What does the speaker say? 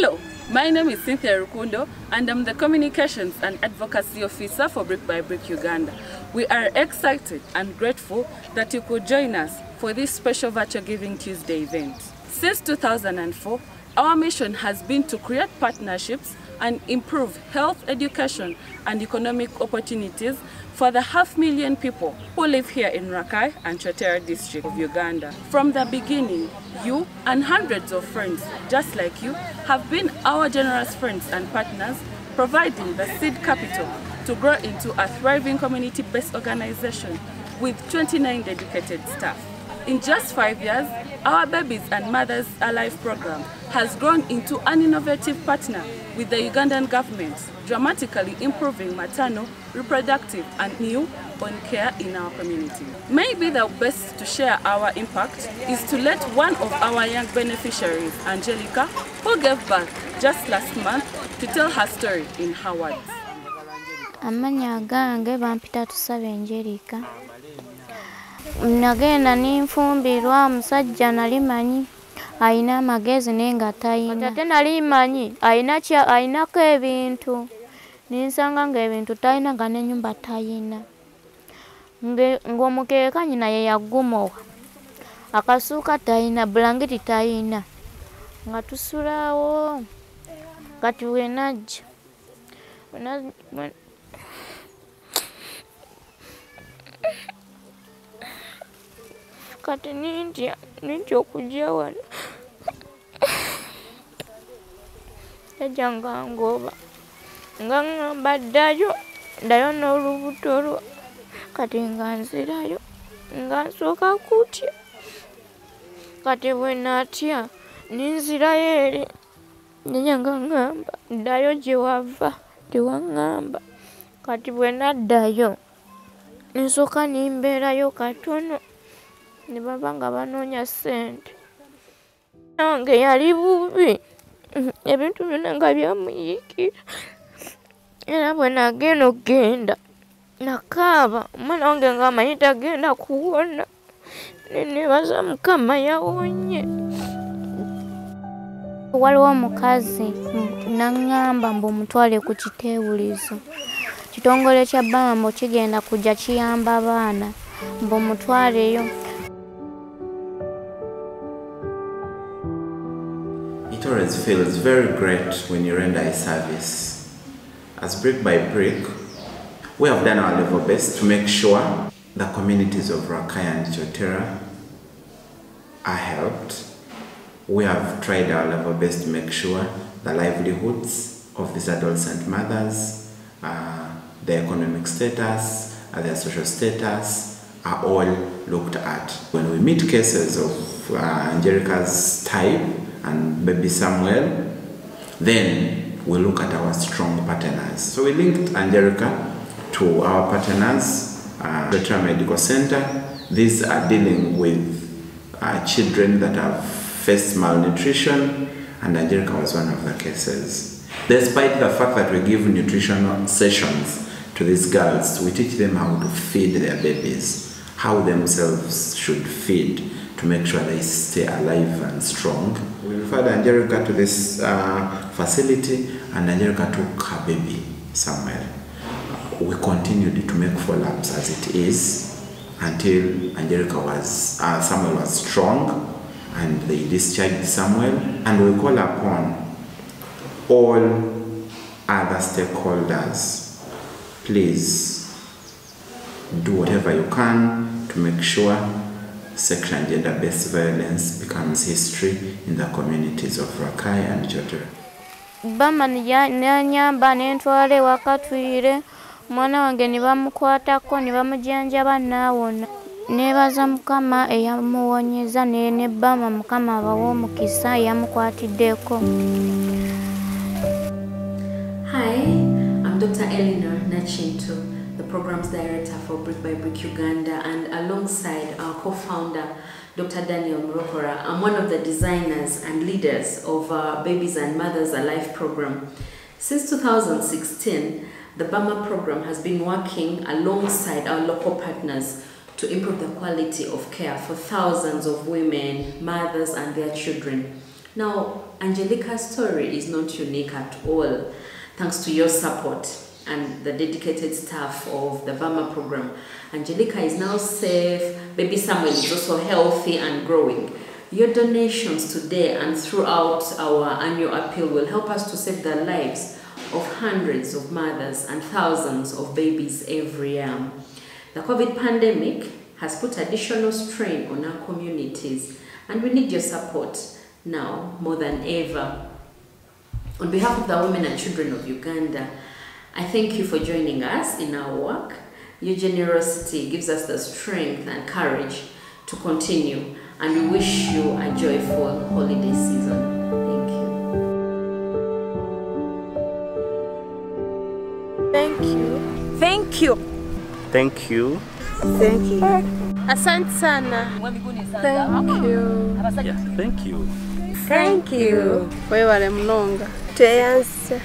Hello, my name is Cynthia Rukundo and I'm the Communications and Advocacy Officer for Brick by Brick Uganda. We are excited and grateful that you could join us for this special Virtual Giving Tuesday event. Since 2004, our mission has been to create partnerships and improve health, education and economic opportunities for the half million people who live here in Rakai and Kyotera district of Uganda. From the beginning, you and hundreds of friends just like you have been our generous friends and partners providing the seed capital to grow into a thriving community-based organization with 29 dedicated staff. In just five years, our Babies and Mothers Alive program has grown into an innovative partner with the Ugandan government, dramatically improving maternal, reproductive and new on care in our community. Maybe the best to share our impact is to let one of our young beneficiaries, Angelica, who gave birth just last month, to tell her story in her words. Amanya gange bampita Tusabe Angelica. Nagenda ninfumbirwa omusajja nali manyi alina amagezi naye nga tayina. Ate nali manyi alinako ebintu. Ninsanga ng'ebintu talina nga n'ennyumba tayina. Ng'omukeeka nnyina ye yagumowa. Akasuuka tayina, bulangiti tayina. Nga tusulawo kati bwe najja kati nintya nintya okujja wano yajja nga ngoba nga ŋŋamba ddayo n'olubuto lwo. Kati nga nzirayo nga nsooka kutya. Kati bwe naatya ninzirayo eri naye nga ŋŋamba ddayo gye wava tewaŋŋamba kati bwe naddayo nsooka nimbeerayo katono ne baba nga banoonya ssente. Nange yali bubi ebintu byonna nga byamuyiikira era bwe nagenda okgenda nakaaba. Omwana wange ngaamanyi tagenda kuwona. Neneebaza mukama yawonye. Waliwo omukazi naŋŋamba mbu omutwale ku kiteebulizo. Kitongole kya bama mbu kigenda kujja kiyamba abaana mbu omutwaleyo Always feels very great when you render a service. As brick by brick, we have done our level best to make sure the communities of Rakai and Kyotera are helped. We have tried our level best to make sure the livelihoods of these adults and mothers, uh, their economic status, uh, their social status are all looked at. When we meet cases of uh, Angelica's type and baby Samuel, then we look at our strong partners. So we linked Angelica to our partners, uh, Veteran Medical Center. These are dealing with uh, children that have faced malnutrition, and Angelica was one of the cases. Despite the fact that we give nutritional sessions to these girls, we teach them how to feed their babies, how themselves should feed to make sure they stay alive and strong. We referred Angelica to this uh, facility, and Angelica took her baby somewhere. We continued to make follow-ups as it is until Angelica was, uh, Samuel was strong, and they discharged Samuel, and we call upon all other stakeholders, please do whatever you can to make sure sexual and gender-based violence becomes history in the communities of Rakai and Chotara. bama nanyamba nentwala ewaka twire omwana wange ne bamukwatako ne bamujanjaba naawona neebaza mukama eyamuwonyeza naye ne bama mukama abawa omukisa eyamukwatiddeko Hi, I'm Dr. Eleanor Nachinto, Programs Director for Brick by Brick Uganda, and alongside our co-founder, Dr. Daniel Murokora, I'm one of the designers and leaders of our Babies and Mothers Alive program. Since 2016, the BAMA program has been working alongside our local partners to improve the quality of care for thousands of women, mothers, and their children. Now, Angelica's story is not unique at all, thanks to your support and the dedicated staff of the Bama program. Angelica is now safe, baby Samuel is also healthy and growing. Your donations today and throughout our annual appeal will help us to save the lives of hundreds of mothers and thousands of babies every year. The COVID pandemic has put additional strain on our communities, and we need your support now more than ever. On behalf of the women and children of Uganda, I thank you for joining us in our work. Your generosity gives us the strength and courage to continue, and we wish you a joyful holiday season. Thank you. Thank you. Thank you. Thank you. Thank you. Asante sana. Thank you. Yeah, thank you. Thank you. Wewe wale mnonga. Teyanse.